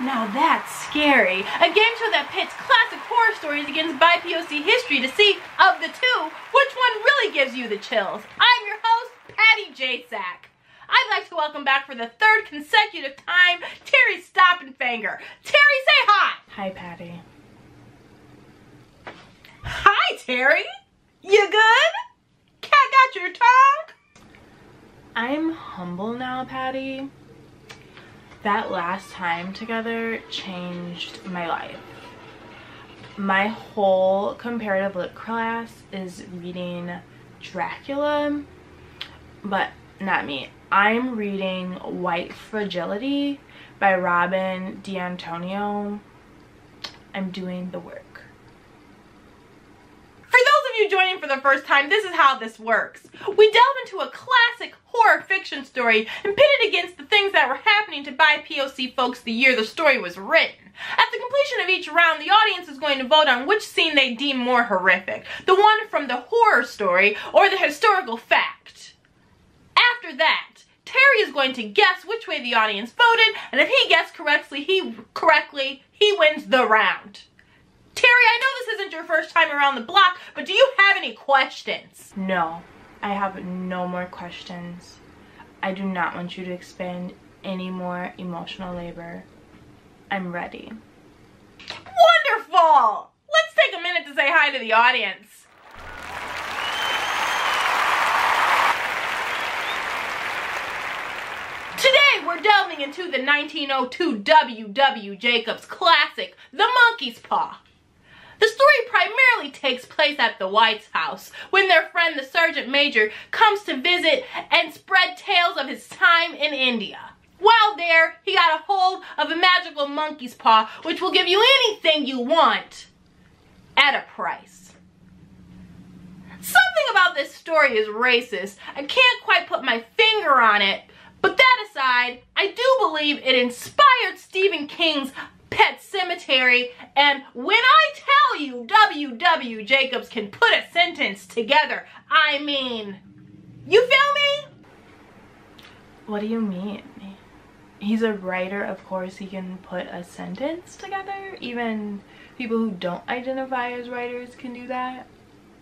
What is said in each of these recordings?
Now that's scary. A game show that pits classic horror stories against BIPOC history to see, of the two, which one really gives you the chills. I'm your host, Patty J. Sack. I'd like to welcome back for the third consecutive time, Terry Stoppenfanger. Terry, say hi. Hi, Patty. Hi, Terry. You good? Cat got your tongue? I'm humble now, Patty that last time together changed my life. My whole comparative lit class is reading Dracula, but not me. I'm reading White Fragility by Robin DiAntonio. I'm doing the work you joining for the first time, this is how this works. We delve into a classic horror fiction story and pit it against the things that were happening to BIPOC folks the year the story was written. At the completion of each round, the audience is going to vote on which scene they deem more horrific, the one from the horror story or the historical fact. After that, Terry is going to guess which way the audience voted, and if he guessed correctly, he correctly, he wins the round. Terry, I know this isn't your first time around the block, but do you have any questions? No, I have no more questions. I do not want you to expend any more emotional labor. I'm ready. Wonderful! Let's take a minute to say hi to the audience. Today, we're delving into the 1902 W.W. Jacobs classic, The Monkey's Paw. The story primarily takes place at the White's house when their friend the Sergeant Major comes to visit and spread tales of his time in India. While there, he got a hold of a magical monkey's paw which will give you anything you want at a price. Something about this story is racist. I can't quite put my finger on it, but that aside, I do believe it inspired Stephen King's Pet Sematary. and when I tell you W.W. Jacobs can put a sentence together, I mean, you feel me? What do you mean? He's a writer, of course he can put a sentence together. Even people who don't identify as writers can do that.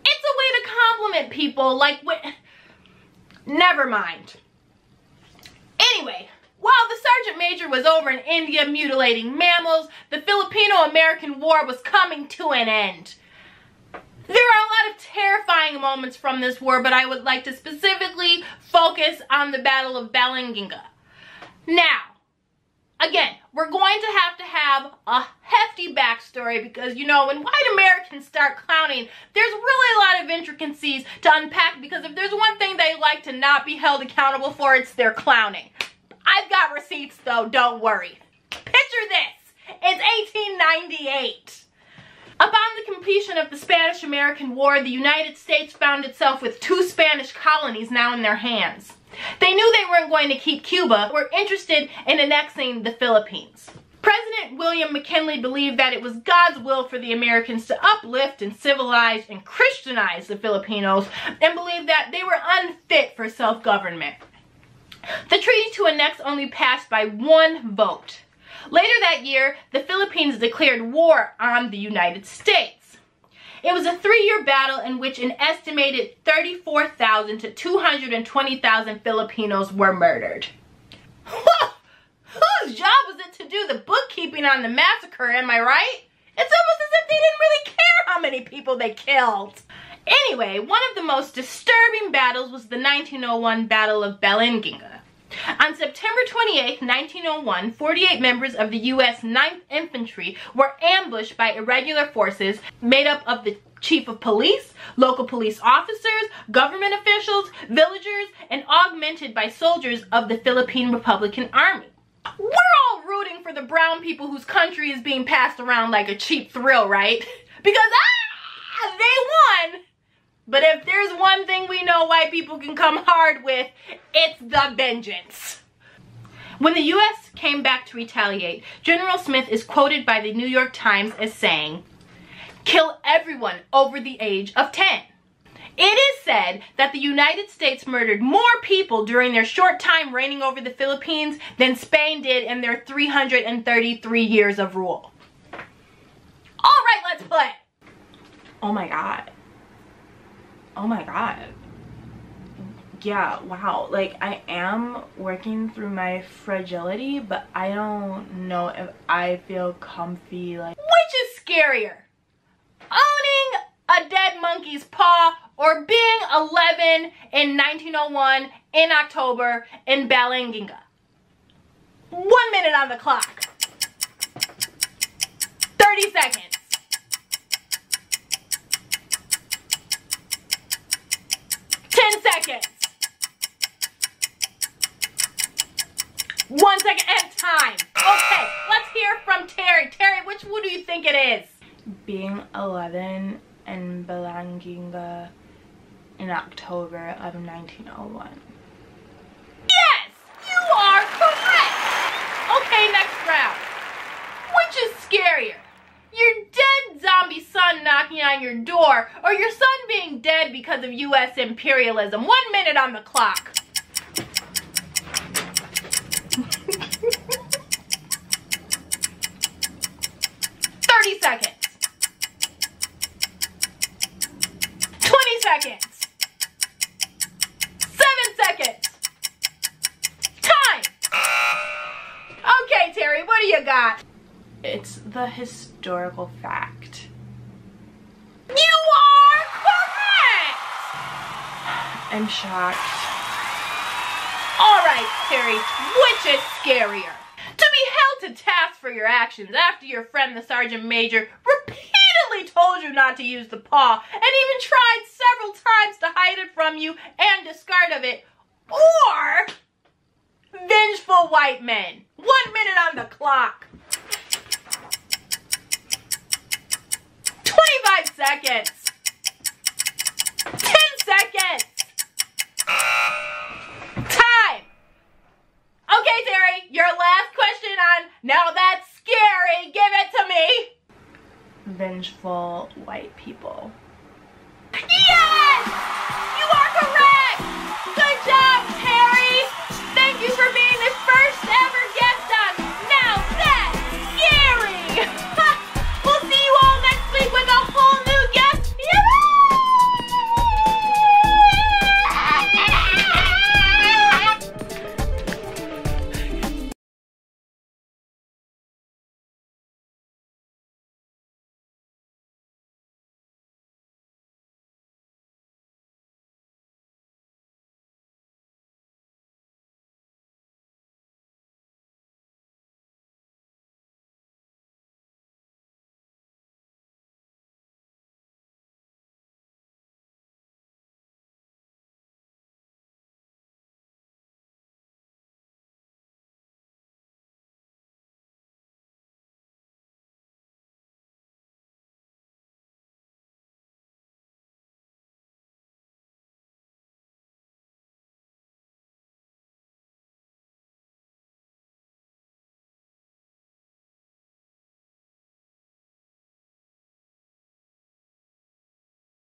It's a way to compliment people, like, never mind. While the sergeant major was over in India mutilating mammals, the Filipino-American War was coming to an end. There are a lot of terrifying moments from this war, but I would like to specifically focus on the Battle of Balinginga. Now, again, we're going to have to have a hefty backstory because, you know, when white Americans start clowning, there's really a lot of intricacies to unpack because if there's one thing they like to not be held accountable for, it's their clowning. I've got receipts though, don't worry. Picture this, it's 1898. Upon the completion of the Spanish-American War, the United States found itself with two Spanish colonies now in their hands. They knew they weren't going to keep Cuba, were interested in annexing the Philippines. President William McKinley believed that it was God's will for the Americans to uplift and civilize and Christianize the Filipinos and believed that they were unfit for self-government. The treaty to annex only passed by one vote. Later that year, the Philippines declared war on the United States. It was a three-year battle in which an estimated 34,000 to 220,000 Filipinos were murdered. Whose job was it to do the bookkeeping on the massacre, am I right? It's almost as if they didn't really care how many people they killed. Anyway, one of the most disturbing battles was the 1901 Battle of Balinginga. On September 28, 1901, 48 members of the U.S. 9th Infantry were ambushed by irregular forces made up of the chief of police, local police officers, government officials, villagers, and augmented by soldiers of the Philippine Republican Army. We're all rooting for the brown people whose country is being passed around like a cheap thrill, right? Because, ah, they won! But if there's one thing we know white people can come hard with, it's the vengeance. When the U.S. came back to retaliate, General Smith is quoted by the New York Times as saying, kill everyone over the age of 10. It is said that the United States murdered more people during their short time reigning over the Philippines than Spain did in their 333 years of rule. All right, let's play. Oh my god. Oh my god. Yeah, wow. Like, I am working through my fragility, but I don't know if I feel comfy, like... Which is scarier? Owning a dead monkey's paw or being 11 in 1901 in October in Balanginga? One minute on the clock. 30 seconds. One second and time. Okay, let's hear from Terry. Terry, which one do you think it is? Being 11 in Balanginga in October of 1901. Yes, you are correct. Okay, next round. Which is scarier? Your dead zombie son knocking on your door or your son being dead because of U.S. imperialism? One minute on the clock. Okay, what do you got? It's the historical fact. You are correct! I'm shocked. All right, Terry, which is scarier? To be held to task for your actions after your friend, the sergeant major, repeatedly told you not to use the paw and even tried several times to hide it from you and discard of it, or vengeful white men. One minute clock. 25 seconds. 10 seconds. Time. Okay, Terry, your last question on Now That's Scary. Give it to me. Vengeful white people. Yes! You are correct! Good job, Terry! Thank you for being